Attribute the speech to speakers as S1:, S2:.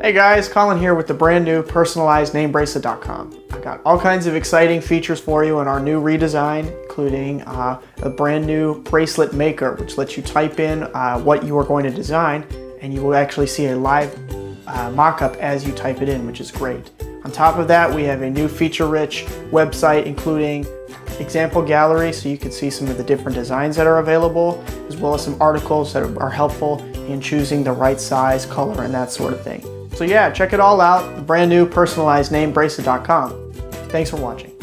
S1: Hey guys, Colin here with the brand new personalizednamebracelet.com. I got all kinds of exciting features for you in our new redesign, including uh, a brand new bracelet maker, which lets you type in uh, what you are going to design, and you will actually see a live uh, mock-up as you type it in, which is great. On top of that, we have a new feature-rich website, including example gallery so you can see some of the different designs that are available, as well as some articles that are helpful in choosing the right size, color, and that sort of thing. So yeah, check it all out, brand new personalizednamebracelet.com. Thanks for watching.